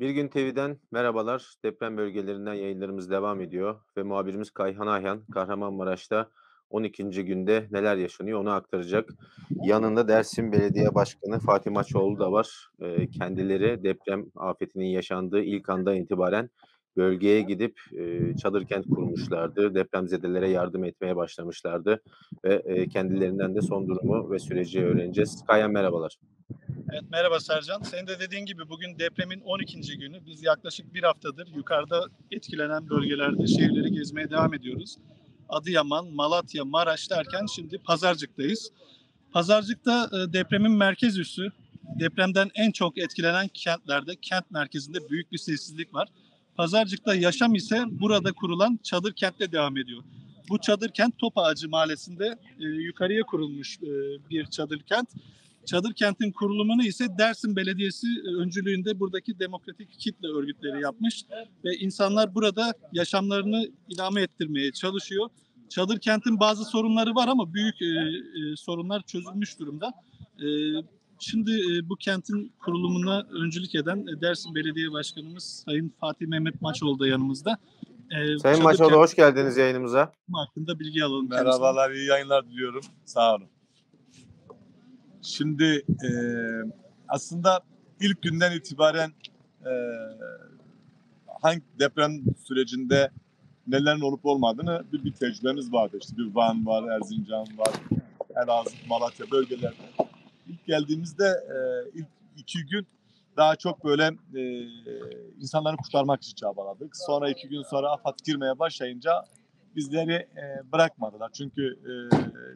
Bir Gün TV'den merhabalar. Deprem bölgelerinden yayınlarımız devam ediyor ve muhabirimiz Kayhan Ayhan, Kahramanmaraş'ta 12. günde neler yaşanıyor onu aktaracak. Yanında Dersim Belediye Başkanı Fatih Maçoğlu da var. Kendileri deprem afetinin yaşandığı ilk andan itibaren bölgeye gidip, eee, çadır kent kurmuşlardı. Depremzedelere yardım etmeye başlamışlardı ve, eee, kendilerinden de son durumu ve süreci öğreneceğiz. Kayhan merhabalar. Evet, merhaba Sercan. Senin de dediğin gibi bugün depremin 12. günü. Biz yaklaşık bir haftadır yukarıda etkilenen bölgelerde şehirleri gezmeye devam ediyoruz. Adıyaman, Malatya, Maraş derken şimdi Pazarcık'tayız. Pazarcık'ta e, depremin merkez üssü. Depremden en çok etkilenen kentlerde, kent merkezinde büyük bir sessizlik var. Pazarcık'ta yaşam ise burada kurulan çadır kentle devam ediyor. Bu çadır kent Top Ağacı Mahallesi'nde e, yukarıya kurulmuş e, bir çadır kent. Çadır kentin kurulumunu ise Dersim Belediyesi e, öncülüğünde buradaki demokratik kitle örgütleri yapmış ve insanlar burada yaşamlarını idame ettirmeye çalışıyor. Çadır kentin bazı sorunları var ama büyük e, e, sorunlar çözülmüş durumda. E, şimdi e, bu kentin kurulumuna öncülük eden e, Dersim Belediye Başkanımız Sayın Fatih Mehmet Maçoğlu da yanımızda. E, Sayın Maçoğlu hoş geldiniz yayınımıza. hakkında bilgi alalım. Merhabalar, iyi yayınlar diliyorum. Sağ olun. Şimdi e, aslında ilk günden itibaren e, hangi deprem sürecinde nelerin olup olmadığını bir, bir tecrübemiz vardı. İşte bir Van var, Erzincan var, Elazığ, Malatya bölgelerde. Geldiğimizde e, ilk iki gün daha çok böyle e, insanları kurtarmak için çabaladık. Sonra iki gün sonra AFAD girmeye başlayınca bizleri e, bırakmadılar. Çünkü e,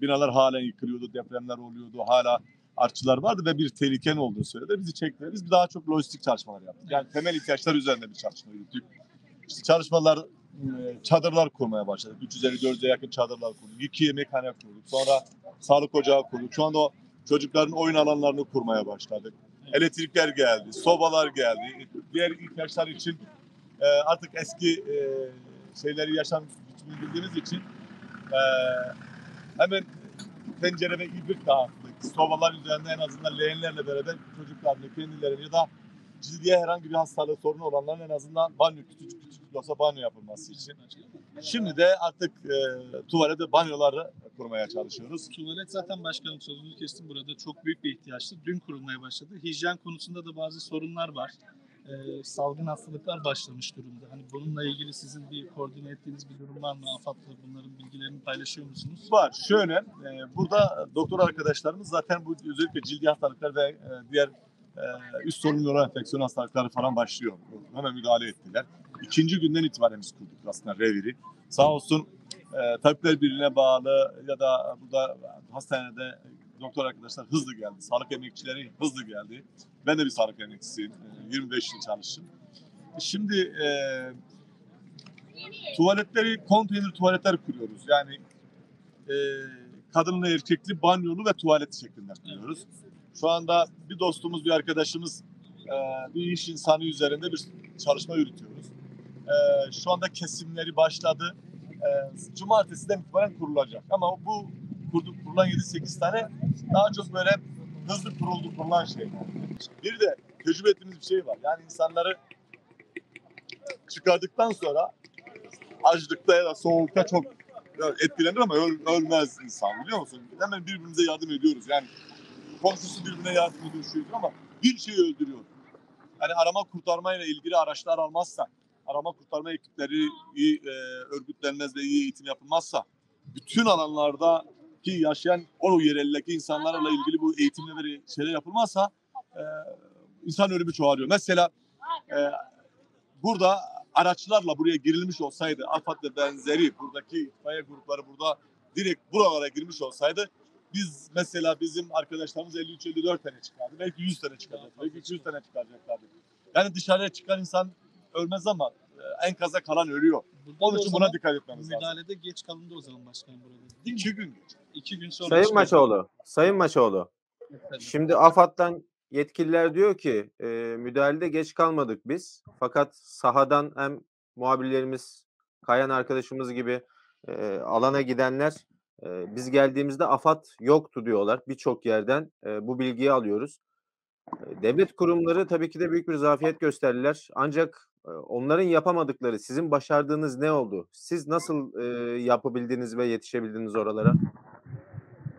binalar halen yıkılıyordu, depremler oluyordu, hala artçılar vardı ve bir tehlikenin olduğunu söyledi. Bizi çektiler. Biz daha çok lojistik çalışmalar yaptık. Yani temel ihtiyaçlar üzerinde bir çalışma yürüttük. İşte çalışmalar, e, çadırlar kurmaya başladık. 354'e yakın çadırlar kurduk. İki yemekhane kurduk. Sonra sağlık ocağı kurduk. Şu anda o çocukların oyun alanlarını kurmaya başladık. Elektrikler geldi, sobalar geldi. Diğer ihtiyaçlar için e, artık eski e, şeyleri yaşam biçimini bildiğimiz için e, hemen tencere ve ibrik dağıttık. Sobalar üzerinde en azından leğenlerle beraber çocuklarını, kendilerini ya da cildiye herhangi bir hastalığı sorunu olanların en azından banyo küçücük küçük de olsa banyo yapılması için. Şimdi de artık e, tuvalet ve banyoları kurmaya çalışıyoruz. Tuvalet zaten başkanım sözünü kestim burada çok büyük bir ihtiyaçtı. Dün kurulmaya başladı. Hijyen konusunda da bazı sorunlar var. Ee, salgın hastalıklar başlamış durumda. Hani bununla ilgili sizin bir koordine ettiğiniz bir durum var mı? AFAD'la bunların bilgilerini paylaşıyor musunuz? Var. Şöyle, e, burada doktor arkadaşlarımız zaten bu özellikle cildi hastalıklar ve e, diğer e, üst solunum yolu enfeksiyon hastalıkları falan başlıyor. Hemen müdahale ettiler. İkinci günden itibaren biz kurduk aslında reviri. Sağ olsun e, Tabipler Birliği'ne bağlı ya da burada hastanede doktor arkadaşlar hızlı geldi. Sağlık emekçileri hızlı geldi. Ben de bir sağlık emekçisiyim. E, 25 yıl çalıştım. Şimdi e, tuvaletleri, konteyner tuvaletler kuruyoruz. Yani e, kadınlı erkekli banyolu ve tuvalet şeklinde kuruyoruz. Şu anda bir dostumuz, bir arkadaşımız e, bir iş insanı üzerinde bir çalışma yürütüyoruz. E, şu anda kesimleri başladı. E, cumartesiden itibaren kurulacak. Ama bu kurduk, kurulan 7-8 tane daha çok böyle hızlı kuruldu kurulan şeyler. Bir de tecrübe ettiğimiz bir şey var. Yani insanları çıkardıktan sonra açlıkta ya da soğukta çok etkilenir ama öl, ölmez insan biliyor musun? Hemen birbirimize yardım ediyoruz. Yani komşusu birbirine yardım ediyor şu ama bir şeyi öldürüyor. Yani arama kurtarmayla ilgili araçlar almazsa, arama kurtarma ekipleri iyi e, örgütlenmez ve iyi eğitim yapılmazsa, bütün alanlarda ki yaşayan o yereldeki insanlarla ilgili bu eğitimle ve şeyler yapılmazsa e, insan ölümü çoğalıyor. Mesela e, burada araçlarla buraya girilmiş olsaydı AFAD ve benzeri buradaki itfaiye grupları burada direkt buralara girmiş olsaydı biz mesela bizim arkadaşlarımız 53-54 tane çıkardı. Belki 100 tane çıkaracak. Belki 200 tane çıkaracaklardı. Yani dışarıya çıkan insan ölmez ama enkaza kalan ölüyor. Burada Onun için buna dikkat etmemiz lazım. Müdahalede geç kalındı o zaman başkanım burada. Değil? İki gün geç. İki gün sonra. Sayın Maçoğlu, Sayın Maçoğlu. Efendim. Şimdi AFAD'dan yetkililer diyor ki e, müdahalede geç kalmadık biz. Fakat sahadan hem muhabirlerimiz, Kayan arkadaşımız gibi e, alana gidenler e, biz geldiğimizde AFAD yoktu diyorlar. Birçok yerden e, bu bilgiyi alıyoruz. Devlet kurumları tabii ki de büyük bir zafiyet gösterdiler. Ancak, onların yapamadıkları, sizin başardığınız ne oldu? Siz nasıl, eee, yapabildiniz ve yetişebildiniz oralara?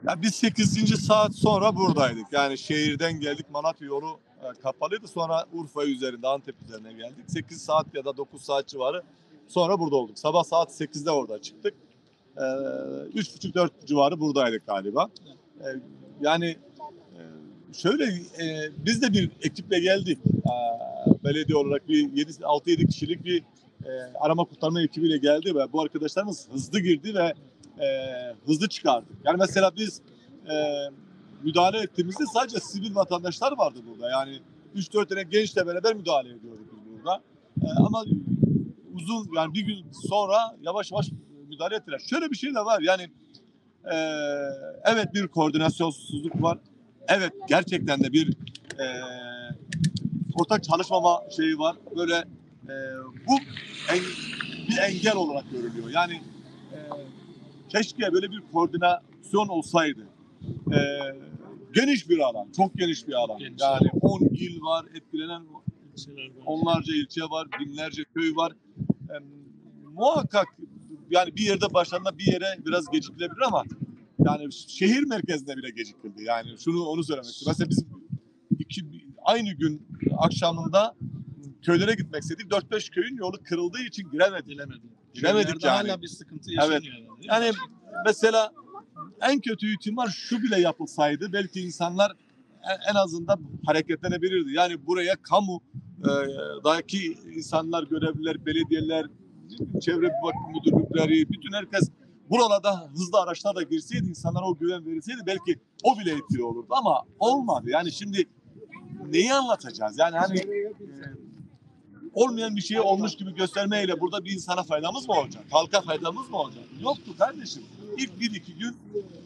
Ya biz 8. saat sonra buradaydık. Yani şehirden geldik Malatya yolu e, kapalıydı. Sonra Urfa üzerinde Antep üzerine geldik. 8 saat ya da 9 saat civarı sonra burada olduk. Sabah saat 8'de orada çıktık. Ee, 3.30-4 civarı buradaydık galiba. Yani e, şöyle e, biz de bir ekiple geldik. Ee, belediye olarak bir 6-7 kişilik bir e, arama kurtarma ekibiyle geldi ve bu arkadaşlarımız hızlı girdi ve e, hızlı çıkardı. Yani mesela biz e, müdahale ettiğimizde sadece sivil vatandaşlar vardı burada. Yani 3-4 tane gençle beraber müdahale ediyorduk burada. E, ama uzun yani bir gün sonra yavaş yavaş müdahale ettiler. Şöyle bir şey de var yani e, evet bir koordinasyonsuzluk var. Evet gerçekten de bir e, ortak çalışmama şeyi var. Böyle e, bu en, bir engel olarak görülüyor. Yani e, keşke böyle bir koordinasyon olsaydı. E, geniş bir alan, çok geniş bir alan. Geniş. Yani 10 il var, etkilenen onlarca ilçe var, binlerce köy var. E, muhakkak yani bir yerde başlarında bir yere biraz gecikilebilir ama yani şehir merkezinde bile gecikildi. Yani şunu onu söylemek istiyorum. Mesela biz iki, aynı gün akşamında köylere gitmek istedik. 4-5 köyün yolu kırıldığı için giremedik. Bilemedim. Bilemedik Köylerde yani. Hala bir sıkıntı yaşanıyor. Evet. mi? Yani mesela en kötü ihtimal şu bile yapılsaydı belki insanlar en- azından hareketlenebilirdi. Yani buraya kamu e, daki insanlar, görevliler, belediyeler, çevre bakım müdürlükleri, bütün herkes buralarda hızlı araçlarla girseydi, insanlara o güven verilseydi belki o bile etkili olurdu ama olmadı. Yani şimdi neyi anlatacağız? Yani hani olmayan bir şeyi olmuş gibi göstermeyle burada bir insana faydamız mı olacak? Halka faydamız mı olacak? Yoktu kardeşim. İlk bir iki gün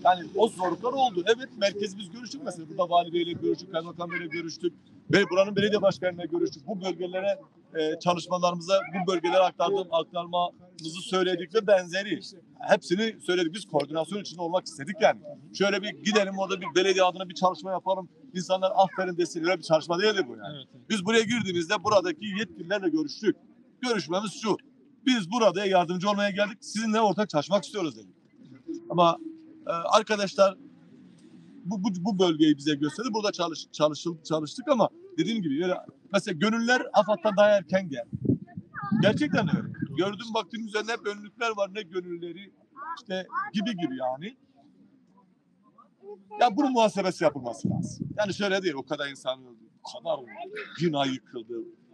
yani o zorluklar oldu. Evet merkez biz görüştük mesela. Burada vali beyle görüştük, kaymakam beyle görüştük. Ve buranın belediye başkanıyla görüştük. Bu bölgelere e, çalışmalarımıza bu bölgelere aktardım, aktarmamızı söyledik ve benzeri. Hepsini söyledik. Biz koordinasyon içinde olmak istedik yani. Şöyle bir gidelim orada bir belediye adına bir çalışma yapalım. İnsanlar aferin desin. Öyle bir çalışma değildi bu yani. Biz buraya girdiğimizde buradaki yetkililerle görüştük. Görüşmemiz şu. Biz burada yardımcı olmaya geldik. Sizinle ortak çalışmak istiyoruz dedik. Ama e, arkadaşlar bu, bu, bu bölgeyi bize gösterdi. Burada çalış, çalışıl, çalıştık ama dediğim gibi böyle, mesela gönüller AFAD'dan daha erken geldi. Gerçekten öyle. Gördüm baktım üzerine hep önlükler var ne gönülleri işte gibi gibi yani. Ya bunun muhasebesi yapılması lazım. Yani şöyle değil o kadar insan öldü. O kadar bina yıkıldı.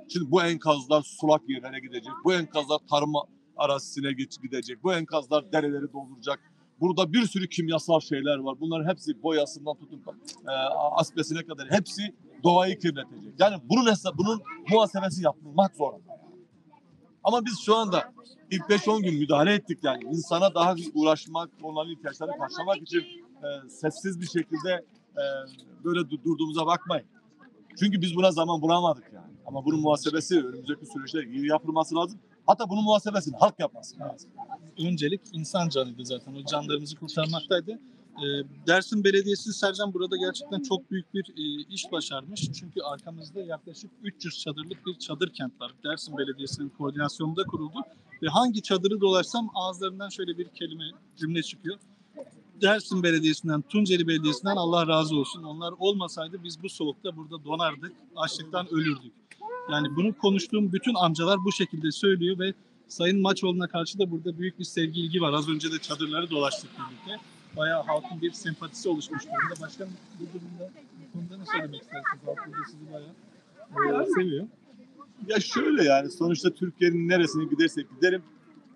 Şimdi bu enkazlar sulak yerlere gidecek. Bu enkazlar tarım arazisine gidecek. Bu enkazlar dereleri dolduracak. Burada bir sürü kimyasal şeyler var. Bunların hepsi boyasından tutun e, asbesine kadar hepsi doğayı kirletecek. Yani bunun hesap, bunun muhasebesi yapılmak zorunda. Ama biz şu anda ilk 5-10 gün müdahale ettik yani. insana daha uğraşmak, onların ihtiyaçlarını karşılamak için e, sessiz bir şekilde e, böyle du- durduğumuza bakmayın. Çünkü biz buna zaman bulamadık yani. Ama bunun muhasebesi önümüzdeki süreçte iyi yapılması lazım. Hatta bunun muhasebesini halk yapması lazım. Öncelik insan canıydı zaten. O canlarımızı kurtarmaktaydı. Ee, Dersim Belediyesi Sercan burada gerçekten çok büyük bir e, iş başarmış. Çünkü arkamızda yaklaşık 300 çadırlık bir çadır kent var. Dersim Belediyesi'nin koordinasyonunda kuruldu. Ve hangi çadırı dolaşsam ağızlarından şöyle bir kelime, cümle çıkıyor. Dersim Belediyesi'nden, Tunceli Belediyesi'nden Allah razı olsun. Onlar olmasaydı biz bu soğukta burada donardık, açlıktan ölürdük. Yani bunu konuştuğum bütün amcalar bu şekilde söylüyor ve Sayın Maçoğlu'na karşı da burada büyük bir sevgi ilgi var. Az önce de çadırları dolaştık birlikte. Bayağı halkın bir sempatisi oluşmuş durumda. Başkan bu durumda bu konuda ne söylemek istersiniz? Halk burada sizi bayağı e, seviyor. Ya şöyle yani sonuçta Türkiye'nin neresine gidersek gidelim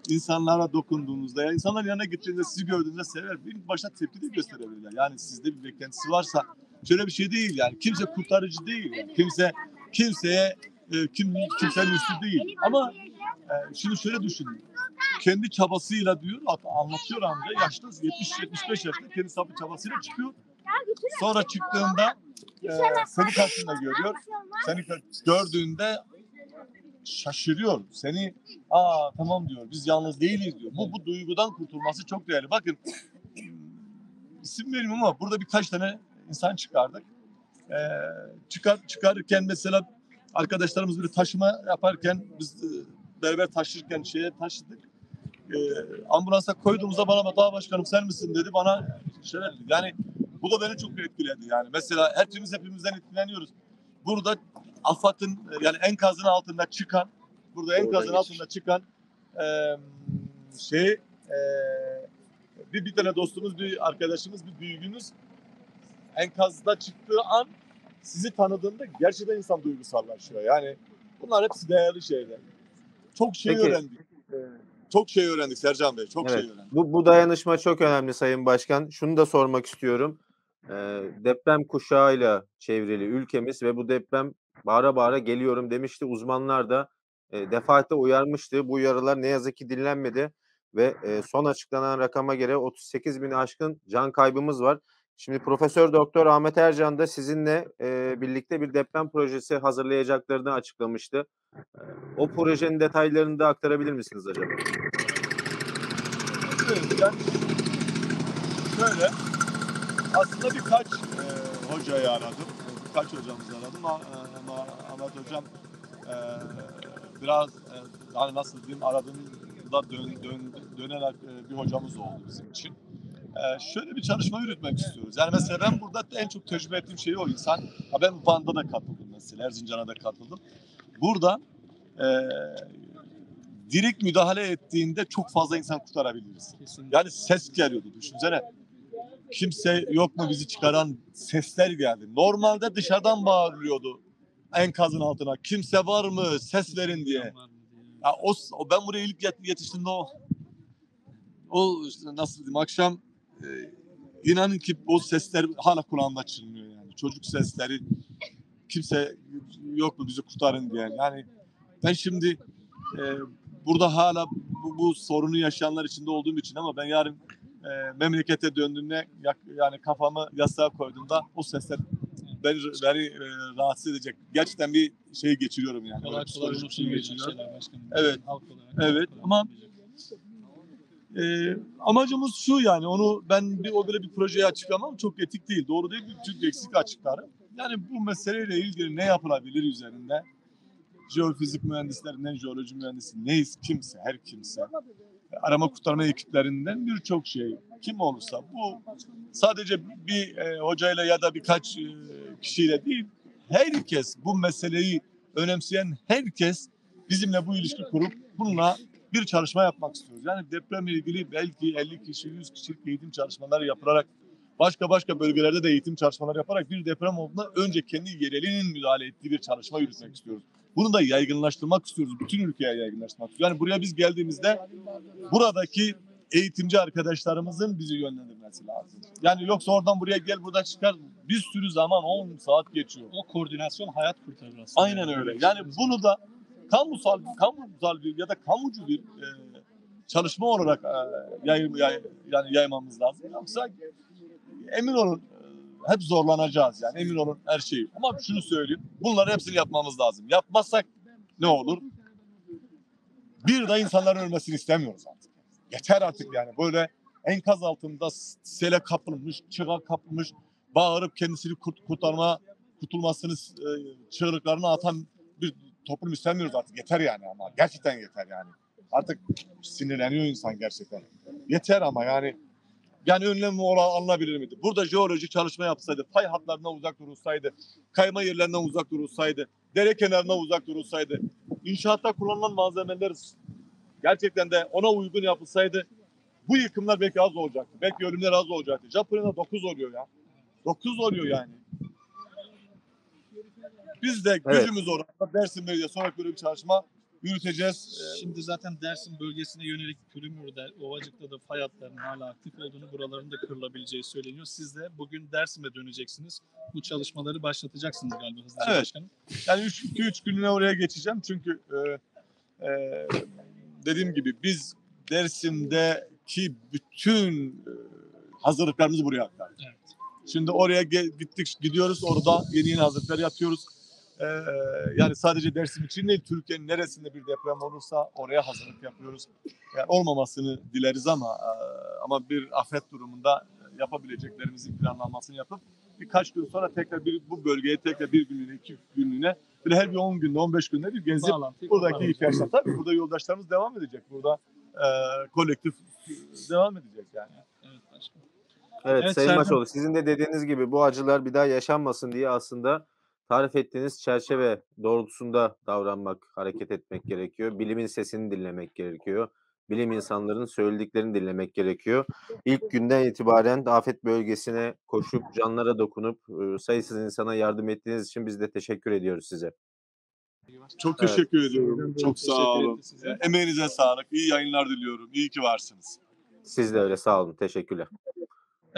insanlara dokunduğunuzda ya insanların yanına gittiğinizde sizi gördüğünde sever. Bir başta tepki de gösterebilirler. Yani sizde bir beklentisi varsa şöyle bir şey değil yani. Kimse kurtarıcı değil. Yani. Kimse kimseye e, kim kimsenin üstü değil. Ama e, şimdi şöyle düşünün. Kendi çabasıyla diyor anlatıyor amca yaşlı 70-75 yaşında kendi sabır çabasıyla çıkıyor. Sonra çıktığında e, seni karşında görüyor. Seni gördüğünde şaşırıyor. Seni aa tamam diyor biz yalnız değiliz diyor. Bu, bu duygudan kurtulması çok değerli. Bakın isim vereyim ama burada birkaç tane insan çıkardık. e, çıkar çıkarırken mesela arkadaşlarımız bir taşıma yaparken biz e, beraber taşırken şeye taşıdık. E, ambulansa koyduğumuzda bana daha başkanım sen misin dedi bana şey dedi. Yani bu da beni çok etkiledi yani. Mesela hepimiz hepimizden etkileniyoruz. Burada AFAD'ın yani enkazın altında çıkan burada Oradan enkazın geç. altında çıkan e, şey e, bir, bir tane dostumuz, bir arkadaşımız, bir büyüğümüz enkazda çıktığı an sizi tanıdığında gerçekten insan duygusallaşıyor. Yani bunlar hepsi değerli şeyler. Çok şey Peki. öğrendik. Çok şey öğrendik Sercan Bey. Çok Evet. şey öğrendik. Bu, bu dayanışma çok önemli Sayın Başkan. Şunu da sormak istiyorum. Ee, deprem kuşağıyla çevrili ülkemiz ve bu deprem bağıra bağıra geliyorum demişti. Uzmanlar da e, defaatle uyarmıştı. Bu uyarılar ne yazık ki dinlenmedi ve e, son açıklanan rakama göre 38 bin aşkın can kaybımız var. Şimdi Profesör Doktor Ahmet Ercan da sizinle e, birlikte bir deprem projesi hazırlayacaklarını açıklamıştı. E, o projenin detaylarını da aktarabilir misiniz acaba? Şöyle aslında birkaç e, hocayı aradım. Birkaç hocamızı aradım. Ama, ama Ahmet hocam e, biraz e, hani nasıl diyeyim aradığımda dön, dön, dönen e, bir hocamız oldu bizim için. E, şöyle bir çalışma yürütmek istiyoruz. Yani mesela ben burada en çok tecrübe ettiğim şey o insan. Ha ben Van'da da katıldım mesela. Erzincan'a da katıldım. Burada e, direkt müdahale ettiğinde çok fazla insan kurtarabiliriz. Kesinlikle. Yani ses geliyordu düşünsene. Kimse yok mu bizi çıkaran sesler geldi. Normalde dışarıdan bağırıyordu enkazın altına. Kimse var mı ses verin diye. Ya o, ben buraya ilk yet- yetiştiğimde o o nasıl diyeyim akşam e, inanın ki o sesler hala kulağımda çınlıyor yani. Çocuk sesleri kimse yok mu bizi kurtarın diye. Yani ben şimdi e, burada hala bu, bu sorunu yaşayanlar içinde olduğum için ama ben yarın e, memlekete döndüğümde yani kafamı yastığa koyduğumda o sesler beni, beni e, rahatsız edecek. Gerçekten bir şey geçiriyorum yani. Kolay kolay unutulmayacak geçiriyorum. şeyler başkanım. Evet. Halk olarak. Evet, ama- Ee, amacımız şu yani onu ben bir o böyle bir projeye açıklamam çok etik değil. Doğru değil. Bütün eksik açıklarım. Yani bu meseleyle ilgili ne yapılabilir üzerinde? Jeofizik mühendislerinden jeoloji mühendisi neyiz? Kimse her kimse. Arama kurtarma ekiplerinden birçok şey. Kim olursa bu sadece bir e, hocayla ya da birkaç e, kişiyle değil herkes bu meseleyi önemseyen herkes bizimle bu ilişki kurup bununla bir çalışma yapmak istiyoruz. Yani depremle ilgili belki 50 kişi, 100 kişilik eğitim çalışmaları yapılarak başka başka bölgelerde de eğitim çalışmaları yaparak bir deprem olduğunda önce kendi yerelinin müdahale ettiği bir çalışma yürütmek istiyoruz. Bunu da yaygınlaştırmak istiyoruz. Bütün ülkeye yaygınlaştırmak istiyoruz. Yani buraya biz geldiğimizde buradaki eğitimci arkadaşlarımızın bizi yönlendirmesi lazım. Yani yoksa oradan buraya gel buradan çıkar bir sürü zaman 10 saat geçiyor. O koordinasyon hayat kurtarır aslında. Aynen öyle. Yani bunu da kamusal, kamusal bir ya da kamucu bir e, çalışma olarak e, yay, yay- yani yaymamız lazım. Yoksa emin olun e, hep zorlanacağız yani emin olun her şeyi. Ama şunu söyleyeyim. Bunların hepsini yapmamız lazım. Yapmazsak ne olur? Bir de insanların ölmesini istemiyoruz artık. Yeter artık yani. Böyle enkaz altında sele kapılmış, çığa kapılmış, bağırıp kendisini kurt- kurtarma, kurtulmasını e, çığlıklarını atan bir toplum istemiyoruz artık. Yeter yani ama. Gerçekten yeter yani. Artık sinirleniyor insan gerçekten. Yeter ama yani yani önlem ola- alınabilir miydi? Burada jeolojik çalışma yapsaydı, fay hatlarından uzak durulsaydı, kayma yerlerinden uzak durulsaydı, dere kenarından uzak durulsaydı, inşaatta kullanılan malzemeler gerçekten de ona uygun yapılsaydı bu yıkımlar belki az olacaktı. Belki ölümler az olacaktı. Japonya'da 9 oluyor ya. 9 oluyor yani. Biz de Evet. gücümüz orada Dersim Belediye sonra böyle bir çalışma yürüteceğiz. Ee, Şimdi zaten Dersim bölgesine yönelik Pürümür'de, Ovacık'ta da fay hatlarının hala aktif olduğunu, buraların da kırılabileceği söyleniyor. Siz de bugün Dersim'e döneceksiniz. Bu çalışmaları başlatacaksınız galiba hızlıca Evet. başkanım. Yani 2-3 gününe oraya geçeceğim çünkü e, e, dediğim gibi biz Dersim'deki bütün e, hazırlıklarımızı buraya aktardık. Evet. Şimdi oraya gittik, gidiyoruz orada yeni yeni hazırlıklar yapıyoruz. E, yani sadece Dersim için değil Türkiye'nin neresinde bir deprem olursa oraya hazırlık yapıyoruz. Yani olmamasını dileriz ama e, ama bir afet durumunda yapabileceklerimizin planlanmasını yapıp birkaç gün sonra tekrar bir, bu bölgeye tekrar bir günlüğüne, iki günlüğüne böyle her bir 10 günde, 15 günde bir gezip Bağlantıyı buradaki ihtiyaçlar. Tabii burada yoldaşlarımız devam edecek. Burada e, kolektif devam edecek yani. Evet başkanım. Evet, Evet, Sayın. Maçoğlu sizin de dediğiniz gibi bu acılar bir daha yaşanmasın diye aslında tarif ettiğiniz çerçeve doğrultusunda davranmak, hareket etmek gerekiyor. Bilimin sesini dinlemek gerekiyor. Bilim insanlarının söylediklerini dinlemek gerekiyor. İlk günden itibaren afet bölgesine koşup canlara dokunup sayısız insana yardım ettiğiniz için biz de teşekkür ediyoruz size. Çok Evet. teşekkür ediyorum. Çok Teşekkür sağ olun. Emeğinize sağlık. İyi yayınlar diliyorum. İyi ki varsınız. Siz de öyle sağ olun. Teşekkürler.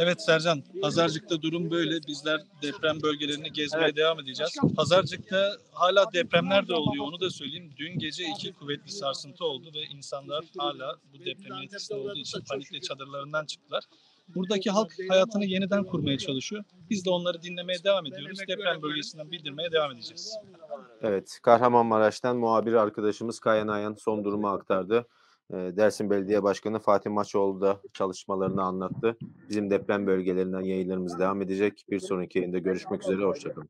Evet Sercan, Pazarcık'ta durum böyle. Bizler deprem bölgelerini gezmeye Evet. devam edeceğiz. Pazarcık'ta hala depremler de oluyor, onu da söyleyeyim. Dün gece iki kuvvetli sarsıntı oldu ve insanlar hala bu depremin etkisinde olduğu için panikle çadırlarından çıktılar. Buradaki halk hayatını yeniden kurmaya çalışıyor. Biz de onları dinlemeye devam ediyoruz. Deprem bölgesinden bildirmeye devam edeceğiz. Evet, Kahramanmaraş'tan muhabir arkadaşımız Kayan Ayan son durumu aktardı. Ee, Dersim Belediye Başkanı Fatih Maçoğlu da çalışmalarını anlattı. Bizim deprem bölgelerinden yayınlarımız devam edecek. Bir sonraki yayında görüşmek üzere, hoşçakalın.